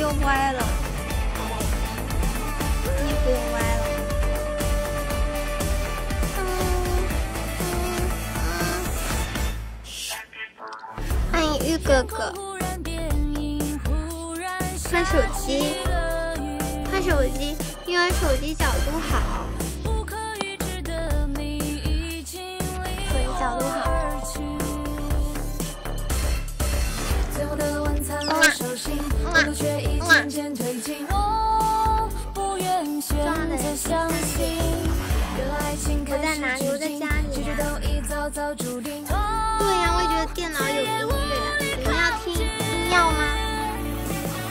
又歪了，衣服又歪了。欢迎玉哥哥，换手机，换手机，因为手机角度好，我在哪里？我在家里。对呀，我也觉得电脑有音乐。你们要听音药吗？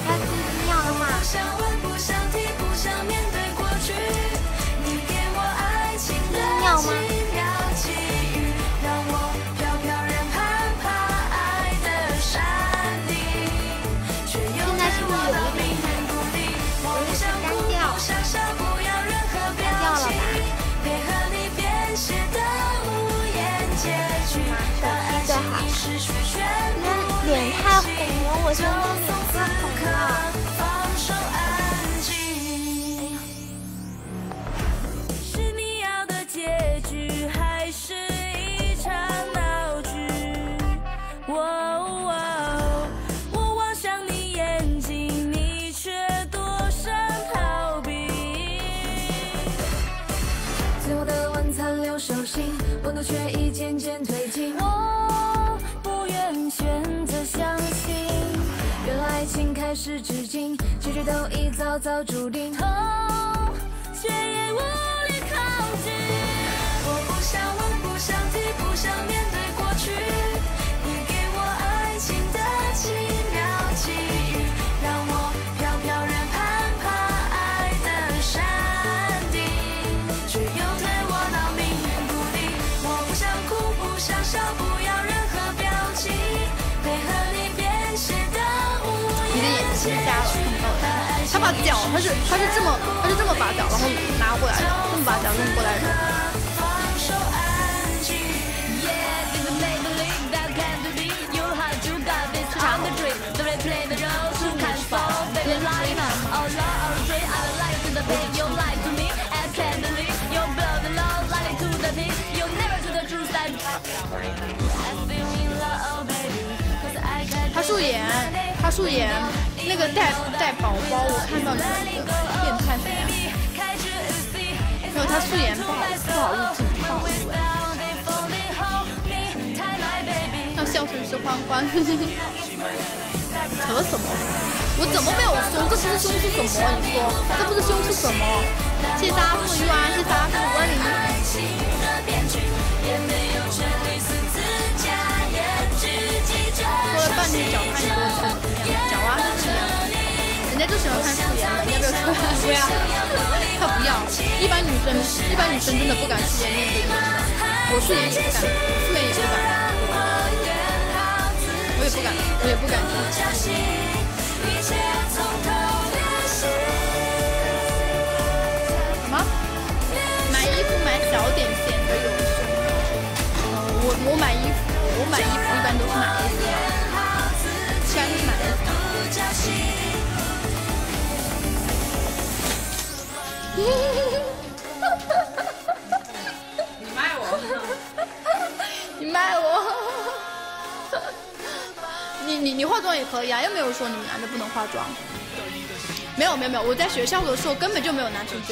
要听音药的话，就从此刻放手安静，是你要的结局，还是一场闹剧？我望向你眼睛，你却躲闪逃避。最后的温残留手心，温度却已渐渐褪尽。是至今，结局都已早早注定，痛却也无言。瞎了，看不到他把脚，他是他是这么他是这么把脚，然后拿过来的，这么把脚弄过来的。他素颜，他素颜。那个带带宝宝，我看到那个变态粉呀，没有他素颜不好不好入镜，不好入哎。那笑声是欢欢，扯什么？我怎么没有胸？这不是凶是什么？你说这不是凶是什么？谢谢大家送的 U 安，谢谢大家送的关零。喜欢看素颜的，你要。不要出来？不要，他不要。一般女生，一般女生真的不敢素颜面对面的。我素颜也不敢，素颜也不敢。我也不敢，我也不敢。什么？买衣服买小点显得有胸。我我买衣服，你卖我？你卖我？你你你化妆也可以啊，又没有说你们男的不能化妆。没有没有没有，我在学校的时候根本就没有男生追。